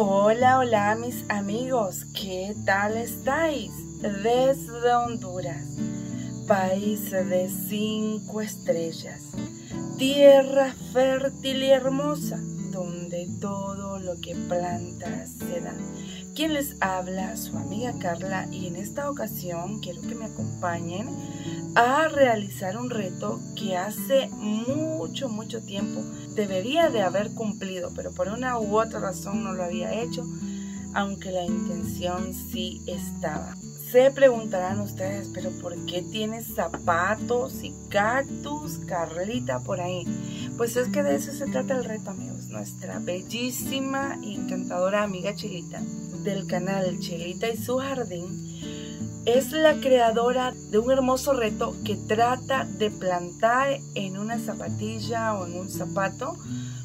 Hola, hola mis amigos, ¿qué tal estáis? Desde Honduras, país de cinco estrellas, tierra fértil y hermosa, donde todo lo que plantas se da. Quien les habla, su amiga Carla, y en esta ocasión quiero que me acompañen a realizar un reto que hace mucho, mucho tiempo debería de haber cumplido, pero por una u otra razón no lo había hecho, aunque la intención sí estaba. Se preguntarán ustedes, pero ¿por qué tienes zapatos y cactus, Carlita, por ahí? Pues es que de eso se trata el reto, amigos. Nuestra bellísima y encantadora amiga Chilita del canal Chelita y su jardín, es la creadora de un hermoso reto que trata de plantar en una zapatilla o en un zapato.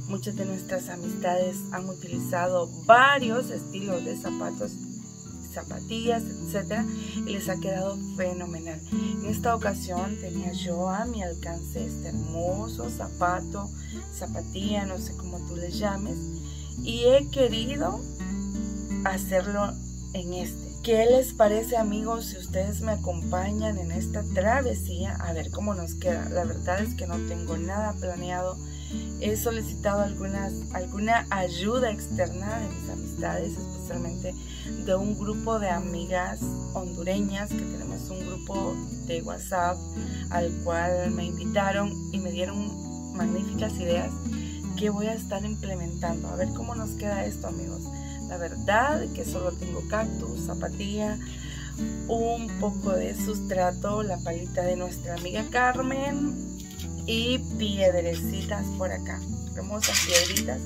Muchas de nuestras amistades han utilizado varios estilos de zapatos, zapatillas, etcétera, y les ha quedado fenomenal. En esta ocasión tenía yo a mi alcance este hermoso zapato, zapatilla, no sé cómo tú le llames, y he querido hacerlo en este. ¿Qué les parece amigos si ustedes me acompañan en esta travesía a ver cómo nos queda? La verdad es que no tengo nada planeado. He solicitado algunas, alguna ayuda externa de mis amistades, especialmente de un grupo de amigas hondureñas que tenemos un grupo de WhatsApp al cual me invitaron y me dieron magníficas ideas que voy a estar implementando. A ver cómo nos queda esto amigos. Verdad que solo tengo cactus, zapatilla, un poco de sustrato, la palita de nuestra amiga Carmen y piedrecitas por acá, hermosas piedritas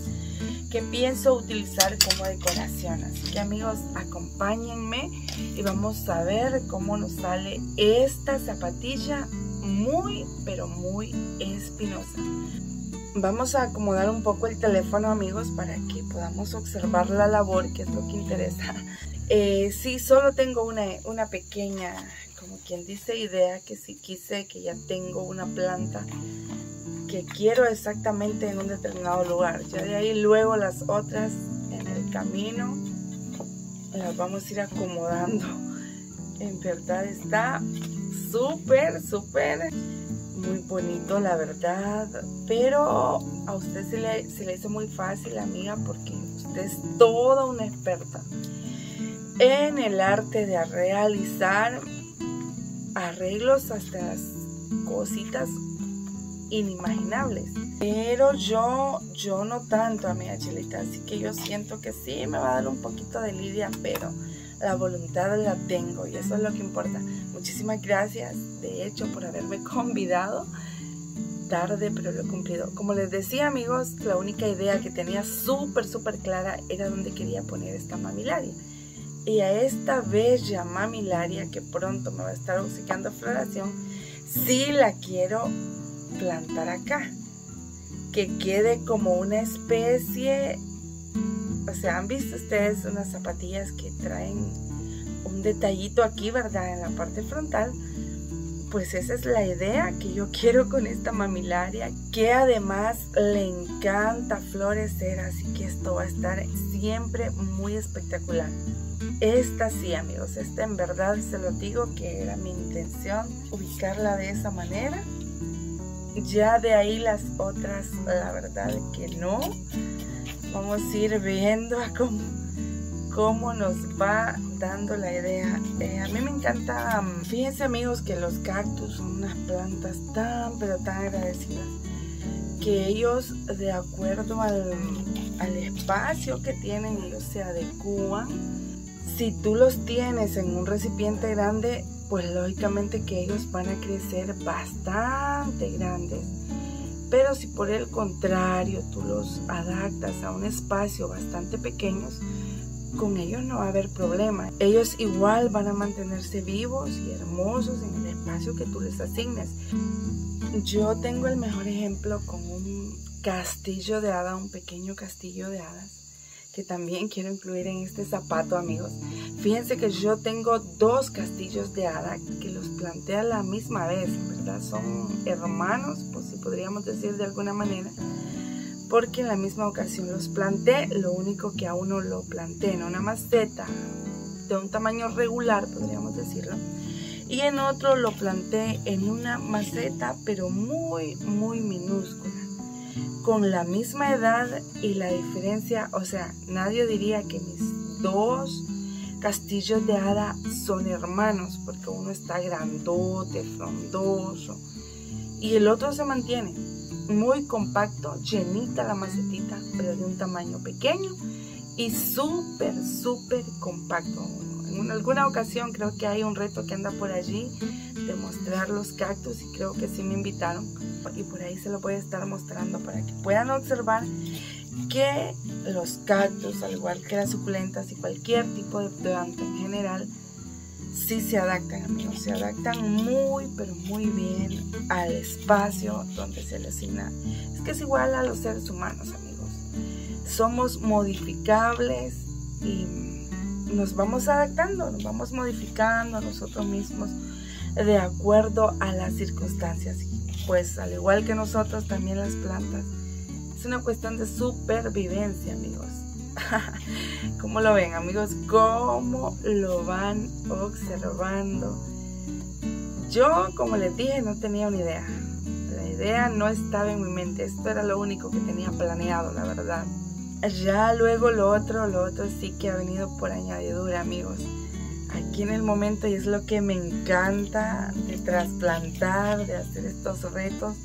que pienso utilizar como decoración. Así que amigos, acompáñenme y vamos a ver cómo nos sale esta zapatilla muy, pero muy espinosa. Vamos a acomodar un poco el teléfono amigos para que podamos observar la labor que es lo que interesa. Eh, sí, solo tengo una, una pequeña, como quien dice, idea que si quise que ya tengo una planta que quiero exactamente en un determinado lugar. Ya de ahí luego las otras en el camino las vamos a ir acomodando. En verdad está súper, súper muy bonito, la verdad. Pero a usted se le, se le hizo muy fácil, amiga, porque usted es toda una experta en el arte de realizar arreglos hasta cositas inimaginables. Pero yo, yo no tanto, amiga Chilita, así que yo siento que sí me va a dar un poquito de lidia, pero la voluntad la tengo y eso es lo que importa. Muchísimas gracias, de hecho, por haberme convidado. Tarde, pero lo he cumplido. Como les decía, amigos, la única idea que tenía súper, súper clara era donde quería poner esta mamilaria. Y a esta bella mamilaria que pronto me va a estar obsequiando floración, sí la quiero plantar acá. Que quede como una especie o sea, han visto ustedes unas zapatillas que traen un detallito aquí, ¿verdad? En la parte frontal. Pues esa es la idea que yo quiero con esta mamilaria, que además le encanta florecer, así que esto va a estar siempre muy espectacular. Esta sí, amigos, esta en verdad se lo digo que era mi intención ubicarla de esa manera. Ya de ahí las otras, la verdad que no vamos a ir viendo cómo, cómo nos va dando la idea. Eh, a mí me encanta, mm, fíjense amigos que los cactus son unas plantas tan pero tan agradecidas que ellos de acuerdo al, al espacio que tienen ellos se adecuan. Si tú los tienes en un recipiente grande, pues lógicamente que ellos van a crecer bastante grandes pero si por el contrario tú los adaptas a un espacio bastante pequeño, con ellos no va a haber problema. Ellos igual van a mantenerse vivos y hermosos en el espacio que tú les asignes. Yo tengo el mejor ejemplo con un castillo de hadas, un pequeño castillo de hadas que también quiero incluir en este zapato, amigos. Fíjense que yo tengo dos castillos de hada que los planté la misma vez, ¿verdad? Son hermanos, pues si podríamos decir de alguna manera. Porque en la misma ocasión los planté, lo único que aún no lo planté en una maceta de un tamaño regular, podríamos decirlo, y en otro lo planté en una maceta, pero muy, muy minúscula, con la misma edad y la diferencia, o sea, nadie diría que mis dos castillos de hada son hermanos, porque uno está grandote, frondoso, y el otro se mantiene muy compacto, llenita la macetita, pero de un tamaño pequeño y súper, súper compacto. En alguna ocasión creo que hay un reto que anda por allí de mostrar los cactus y creo que sí me invitaron y por ahí se lo voy a estar mostrando para que puedan observar que los cactus, al igual que las suculentas y cualquier tipo de planta en general, sí se adaptan, amigos, se adaptan muy, pero muy bien al espacio donde se les asigna. Es que es igual a los seres humanos, amigos. Somos modificables y nos vamos adaptando, nos vamos modificando nosotros mismos de acuerdo a las circunstancias. Pues al igual que nosotros, también las plantas. Es una cuestión de supervivencia, amigos. ¿Cómo lo ven, amigos? ¿Cómo lo van observando? Yo, como les dije, no tenía una idea. La idea no estaba en mi mente. Esto era lo único que tenía planeado, la verdad. Ya luego lo otro, lo otro sí que ha venido por añadidura, amigos. Aquí en el momento, y es lo que me encanta de trasplantar, de hacer estos retos,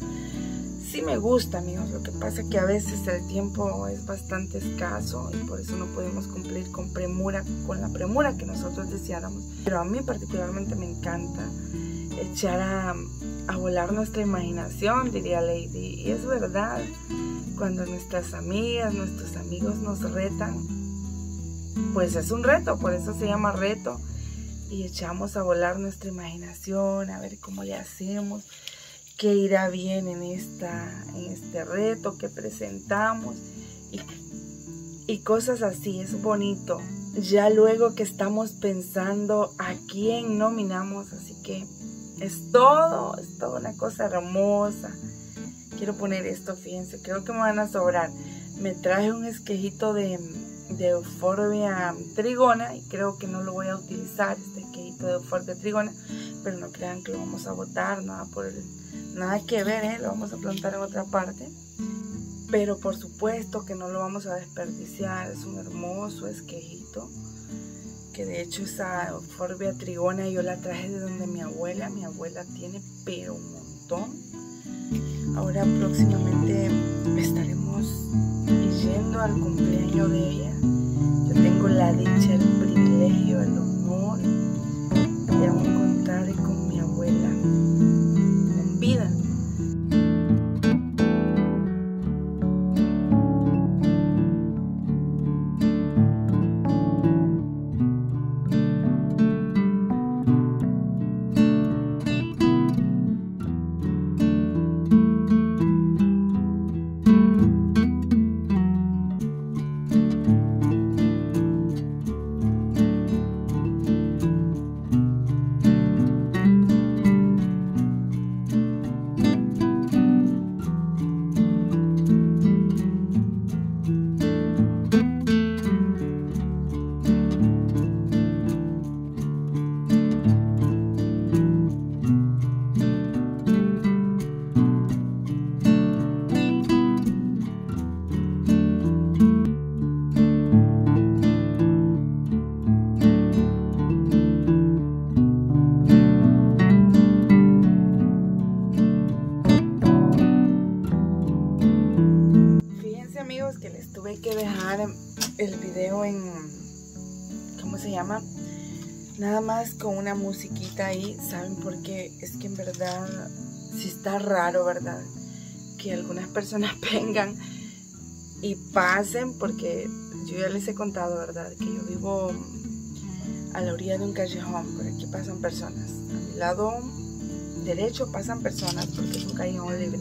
sí me gusta, amigos. Lo que pasa es que a veces el tiempo es bastante escaso y por eso no podemos cumplir con premura, con la premura que nosotros deseáramos. Pero a mí particularmente me encanta echar a, a volar nuestra imaginación, diría Lady. Y es verdad, cuando nuestras amigas, nuestros amigos nos retan, pues es un reto, por eso se llama reto. Y echamos a volar nuestra imaginación, a ver cómo le hacemos qué irá bien en, esta, en este reto que presentamos y, y cosas así, es bonito. Ya luego que estamos pensando a quién nominamos, así que es todo, es toda una cosa hermosa. Quiero poner esto, fíjense, creo que me van a sobrar. Me traje un esquejito de, de Euphorbia trigona y creo que no lo voy a utilizar, este esquejito de Euphorbia trigona, pero no crean que lo vamos a botar, nada por el nada que ver, ¿eh? lo vamos a plantar en otra parte. Pero por supuesto que no lo vamos a desperdiciar, es un hermoso esquejito. Que de hecho esa forbia trigona yo la traje de donde mi abuela, mi abuela tiene pero un montón. Ahora próximamente estaremos yendo al cumpleaños de ella. Nada más con una musiquita ahí, ¿saben por qué? Es que en verdad, si está raro, ¿verdad? Que algunas personas vengan y pasen, porque yo ya les he contado, ¿verdad? Que yo vivo a la orilla de un callejón, por aquí pasan personas. A mi lado derecho pasan personas porque es un callejón libre.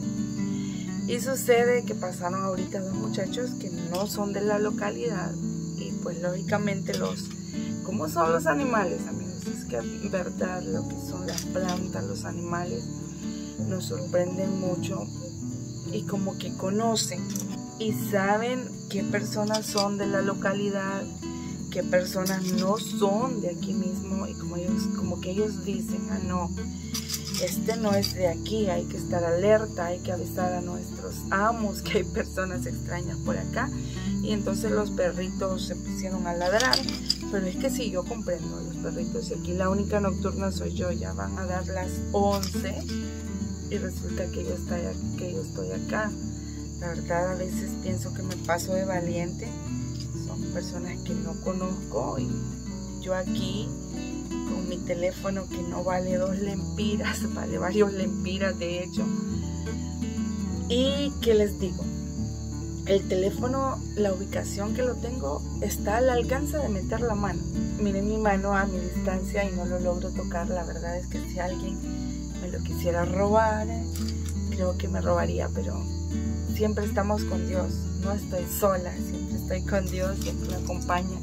Y sucede que pasaron ahorita dos muchachos que no son de la localidad y pues lógicamente los... ¿Cómo son los animales, amigos? Es que en verdad lo que son las plantas, los animales, nos sorprenden mucho y como que conocen, y saben qué personas son de la localidad, qué personas no son de aquí mismo y como ellos, como que ellos dicen, ah no, este no es de aquí, hay que estar alerta, hay que avisar a nuestros amos que hay personas extrañas por acá. Y entonces los perritos se pusieron a ladrar. Pero es que sí, yo comprendo los perritos. Y aquí la única nocturna soy yo. Ya van a dar las 11 y resulta que yo, estoy, que yo estoy acá. La verdad a veces pienso que me paso de valiente. Son personas que no conozco y yo aquí con mi teléfono que no vale dos lempiras, vale varios lempiras de hecho. Y qué les digo, el teléfono, la ubicación que lo tengo está al alcance de meter la mano. Miren mi mano a mi distancia y no lo logro tocar. La verdad es que si alguien me lo quisiera robar, creo que me robaría, pero siempre estamos con Dios. No estoy sola, siempre estoy con Dios, siempre me acompaña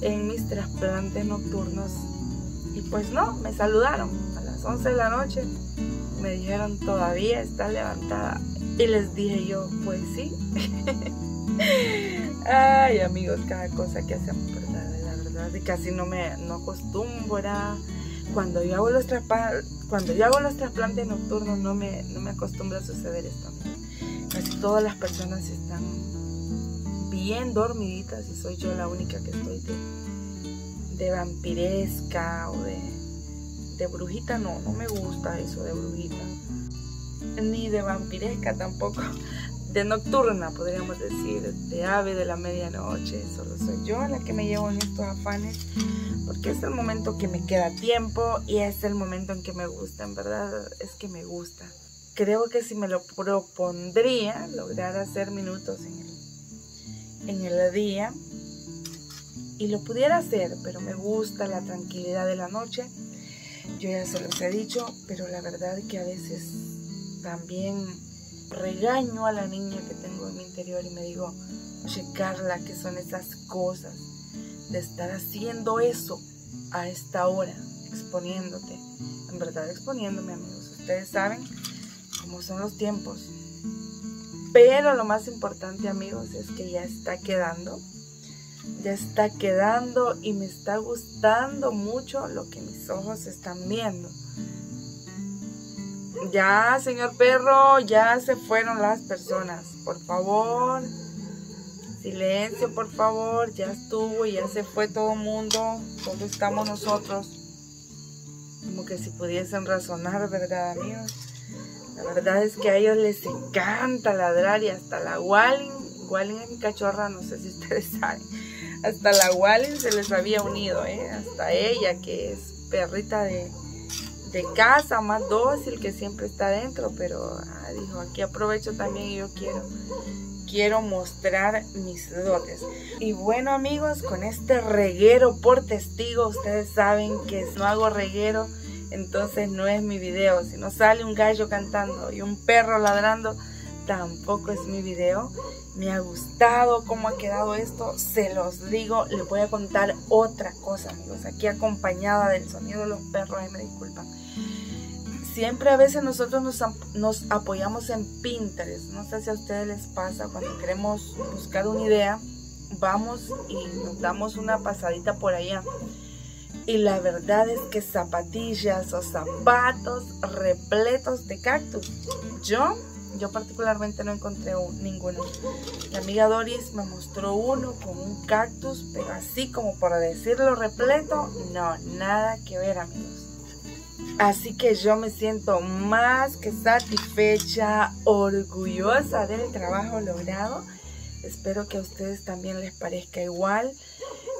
en mis trasplantes nocturnos y pues no, me saludaron a las 11 de la noche. Me dijeron, todavía está levantada. Y les dije yo, pues sí. Ay, amigos, cada cosa que hacemos, ¿verdad? La verdad que casi no me no acostumbra. Cuando yo hago los cuando yo hago los trasplantes nocturnos no me, no me acostumbra a suceder esto. Casi todas las personas están bien dormiditas y soy yo la única que estoy de, de vampiresca o de, de brujita, no, no me gusta eso de brujita. Ni de vampiresca tampoco. De nocturna, podríamos decir, de ave de la medianoche. Solo soy yo la que me llevo en estos afanes, porque es el momento que me queda tiempo y es el momento en que me gusta, en verdad es que me gusta. Creo que si me lo propondría, lograr hacer minutos en el, en el día, y lo pudiera hacer, pero me gusta la tranquilidad de la noche. Yo ya se los he dicho, pero la verdad que a veces también regaño a la niña que tengo en mi interior y me digo, oye Carla, ¿qué son esas cosas de estar haciendo eso a esta hora, exponiéndote? En verdad exponiéndome, amigos. Ustedes saben cómo son los tiempos. Pero lo más importante, amigos, es que ya está quedando ya está quedando y me está gustando mucho lo que mis ojos están viendo. Ya, señor perro, ya se fueron las personas. Por favor, silencio, por favor. Ya estuvo, ya se fue todo el mundo. ¿Dónde estamos nosotros? Como que si pudiesen razonar, ¿verdad, amigos? La verdad es que a ellos les encanta ladrar y hasta la Walling. Walling es mi cachorra, no sé si ustedes saben hasta la Wallen se les había unido, ¿eh? hasta ella que es perrita de, casa, más dócil que siempre está dentro, pero ah, dijo, aquí aprovecho también y yo quiero, quiero mostrar mis dotes. Y bueno amigos, con este reguero por testigo, ustedes saben que no hago reguero, entonces no es mi video. Si no sale un gallo cantando y un perro ladrando, tampoco es mi video. Me ha gustado cómo ha quedado esto, se los digo. Les voy a contar otra cosa, amigos. Aquí acompañada del sonido de los perros, ahí me disculpan. Siempre a veces nosotros nos, nos apoyamos en Pinterest. No sé si a ustedes les pasa cuando queremos buscar una idea, vamos y nos damos una pasadita por allá. Y la verdad es que zapatillas o zapatos repletos de cactus. Yo yo particularmente no encontré ninguno. Mi amiga Doris me mostró uno con un cactus, pero así como por decirlo repleto, no, nada que ver amigos. Así que yo me siento más que satisfecha, orgullosa del trabajo logrado. Espero que a ustedes también les parezca igual.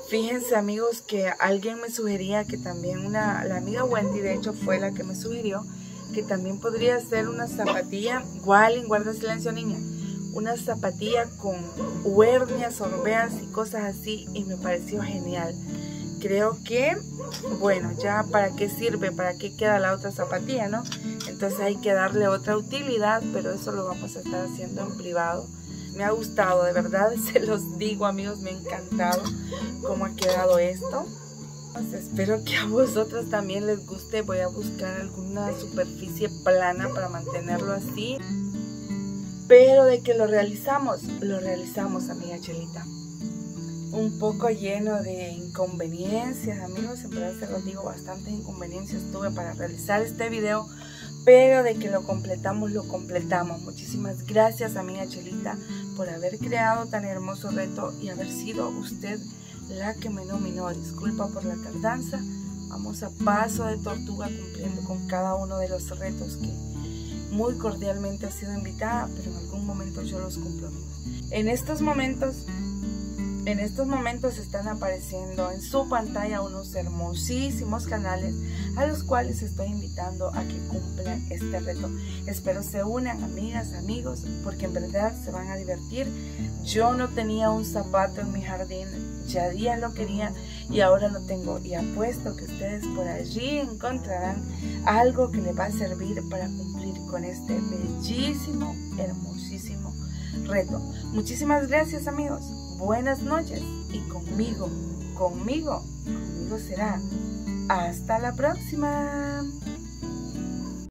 Fíjense amigos que alguien me sugería que también una, la amiga Wendy de hecho fue la que me sugirió que también podría ser una zapatilla, igual guarda silencio niña, una zapatilla con huernias, orbeas y cosas así y me pareció genial. Creo que, bueno, ya para qué sirve, para qué queda la otra zapatilla, ¿no? Entonces hay que darle otra utilidad, pero eso lo vamos a estar haciendo en privado. Me ha gustado, de verdad, se los digo amigos, me ha encantado cómo ha quedado esto. Espero que a vosotros también les guste. Voy a buscar alguna superficie plana para mantenerlo así. pero de que lo realizamos, lo realizamos, amiga Chelita. Un poco lleno de inconveniencias, amigos, en verdad se los digo, bastantes inconveniencias tuve para realizar este video, pero de que lo completamos, lo completamos. Muchísimas gracias, amiga Chelita, por haber creado tan hermoso reto y haber sido usted la que me nominó. Disculpa por la tardanza. Vamos a paso de tortuga cumpliendo con cada uno de los retos que muy cordialmente ha sido invitada, pero en algún momento yo los cumplo. En estos momentos en estos momentos están apareciendo en su pantalla unos hermosísimos canales a los cuales estoy invitando a que cumplan este reto. Espero se unan amigas, amigos, porque en verdad se van a divertir. Yo no tenía un zapato en mi jardín, ya día lo quería y ahora lo tengo y apuesto que ustedes por allí encontrarán algo que les va a servir para cumplir con este bellísimo, hermosísimo reto. Muchísimas gracias amigos buenas noches y conmigo, conmigo, conmigo será. Hasta la próxima.